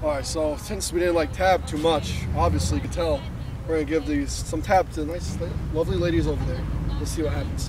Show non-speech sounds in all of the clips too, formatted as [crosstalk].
All right, so since we didn't like tab too much, obviously you can tell we're gonna give these some tab to the nice, lovely ladies over there. Let's see what happens.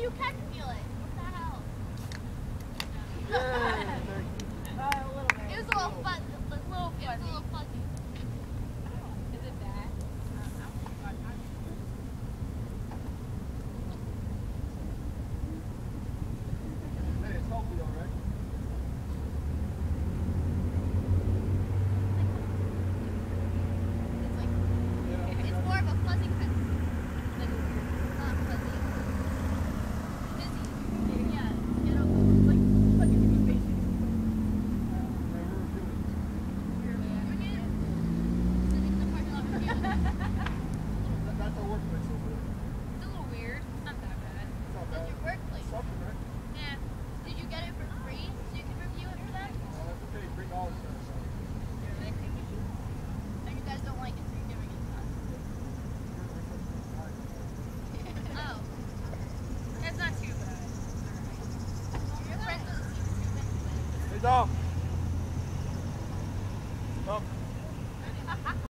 You can feel it. What the hell? uh, a little bit. It was a little fuzzy. A little fuzzy. It was a little fuzzy. Is it bad? Hey, it's healthy, all right? It's like, it's more of a fuzzy kind of, like, not fuzzy. Fizzy. Yeah, you know, it's like fuzzy to be basic. We're getting- sitting in the parking lot with you. That's our workplace over there. It's a little weird. It's not that bad. It's not bad. your workplace. Something, right? Yeah. Did you get it for free so you can review it for them? Oh, that's uh, okay. Bring all this stuff. And you guys don't like it, so you're giving it to us. [laughs] Oh. That's not too bad. Your friend doesn't seem to Hey, Dom. Dom.